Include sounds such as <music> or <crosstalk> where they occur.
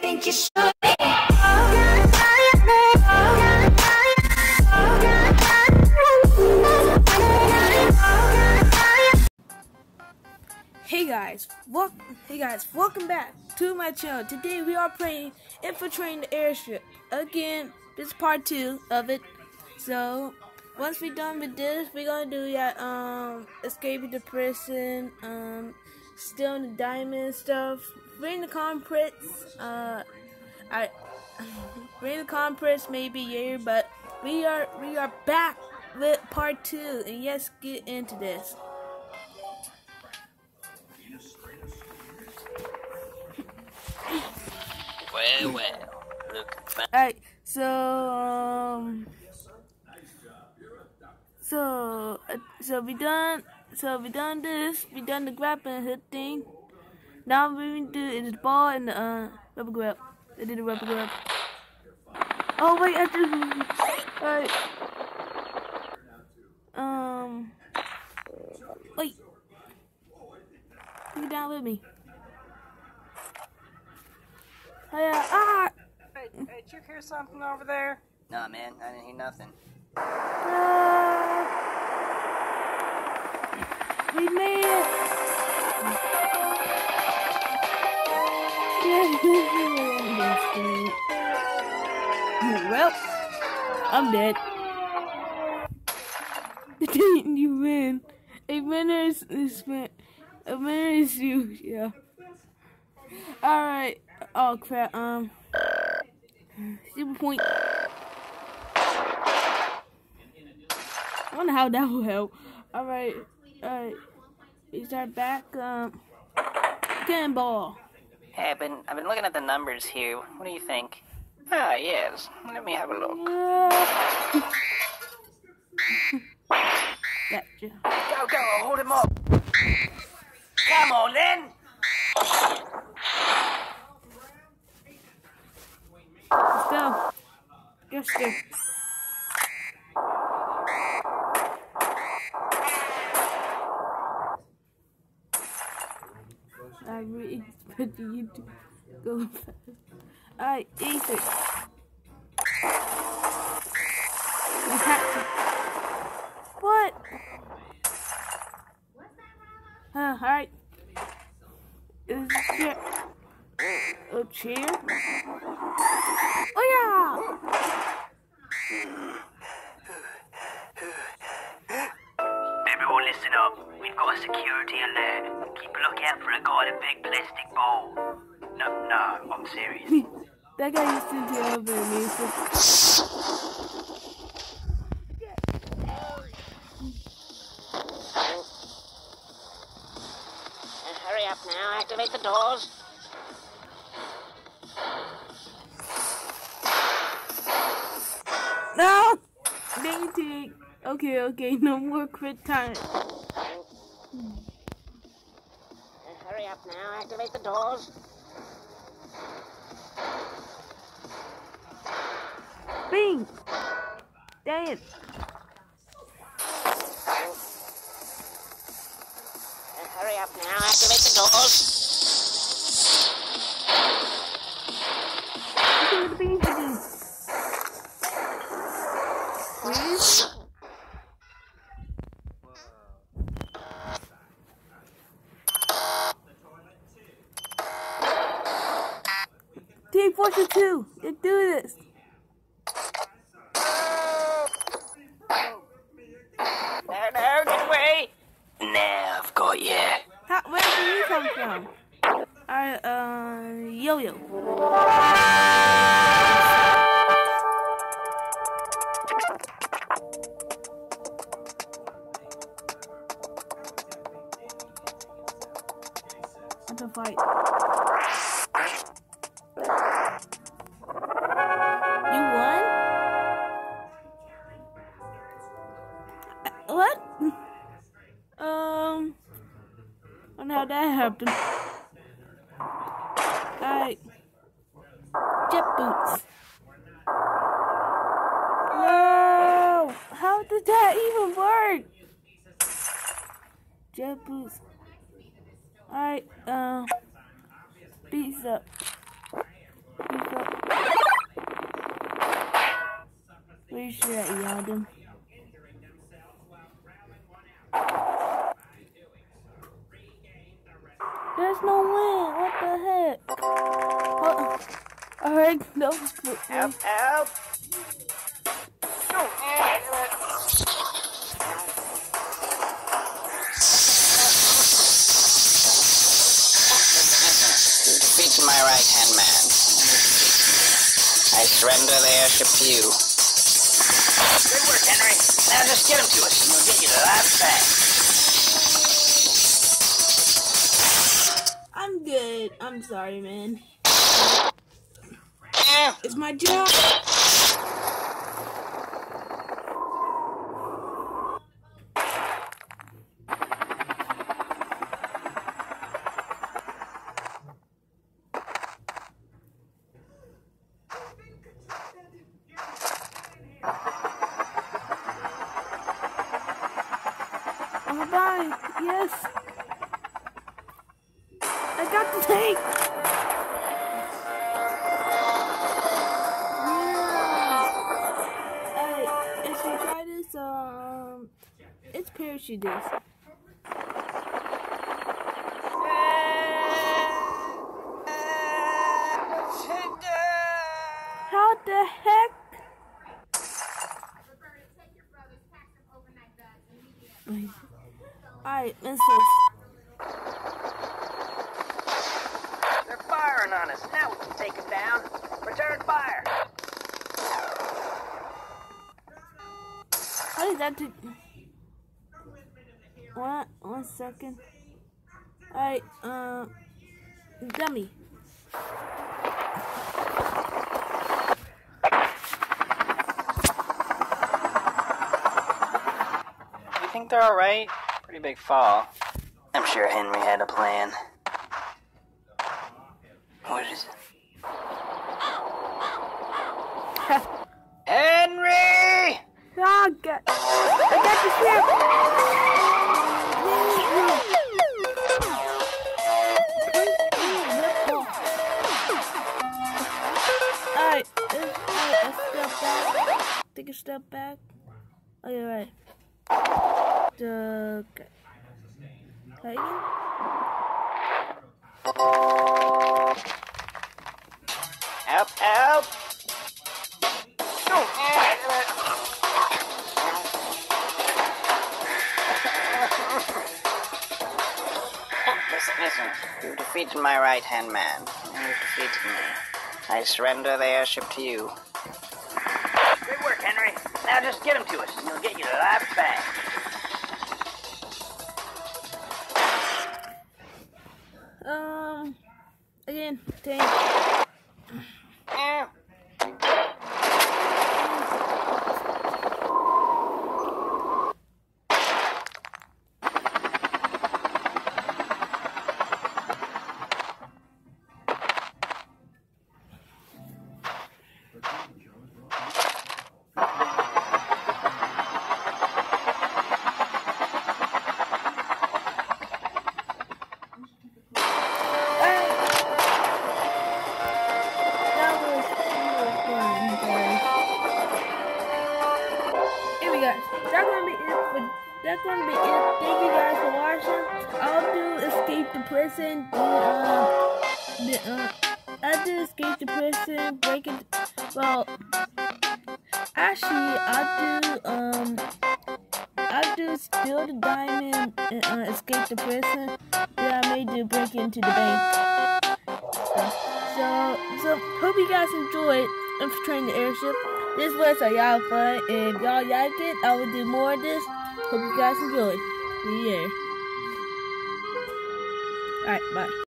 think you should be. Hey guys, wel- hey guys, welcome back to my channel. Today we are playing Infiltrating the Airship. Again, this is part two of it. So once we're done with this, we're gonna do that um escaping the prison, um stealing the diamond stuff, Fleeing the Complex, uh I Fleeing the Complex maybe here, but we are we are back with part two and let's get into this. Well, well, look. Alright, so um, so uh, so we done so we done this, we done the grappling hook thing. Now what we do is the ball and the uh rubber grab. I did the rubber grab. Oh wait, I just alright. Um wait. Take it down with me. Oh, yeah. Ah! Hey, hey, did you hear something over there? Nah, man, I didn't hear nothing. Ah! We made it! <laughs> well, I'm dead. <laughs> you win. A winner is, is. A winner is you. Yeah. All right. Oh crap. Um. Super point. I wonder how that will help. All right. All right. We start back. Um. Cannonball. Hey, I've been, I've been looking at the numbers here. What do you think? Ah, yes. Let me have a look. Gotcha. Go, go, hold him up. Come on, then. Let's go. Let's go. I really expect you to go fast. We have to. What? Uh, alright. Is there a chair? Oh yeah! Lookout for a guy in a big plastic ball. No, no, I'm serious. <laughs> that guy used to do over music. Uh, hurry up now. Activate the doors. No! Dang it. Okay, okay, no more crit time. Now. Activate the doors. Bing! Dang Team Fortress 2, let's do this. No, no, get away. Now I've got you. How, where did you come from? Alright, uh, Yo-Yo. What's a fight? Captain. Alright. Jet boots. No! How did that even work? Jet boots. Alright, um. Uh, beats up. Beats up. Pretty should I yelled him. I heard those Help, help! You defeated my right-hand man. I surrender the airship to you. Good work, Henry. Now just get him to us, and we'll get you the last bag. I'm good. I'm sorry, man. It's my job. A. Yes. It's parachute this. How the heck? Alright, let's They're firing on us. Now we can take them down. Return fire. How did that do? One, one second. Alright, um, dummy. you think they're alright? Pretty big fall. I'm sure Henry had a plan. What is it? Alright, let's, step back. Take a step back. Okay, right. The, okay. Okay, again? Help, help! Listen, listen. You defeated my right-hand man, and you defeated me. I surrender the airship to you. Good work, Henry. Now just get him to us, and we'll get you the back. Um, again, tank. That's gonna be it. Thank you guys for watching. I'll do escape the prison. Do uh, the uh, I do escape the prison. Break it. Well, actually, I'll do um. I'll do steal the diamond and uh, escape the prison. Then I may do break into the bank. So, so hope you guys enjoyed infiltrating the airship. This was a y'all fun, and if y'all like it, I will do more of this. Hope you guys enjoyed. Yeah. Alright, bye.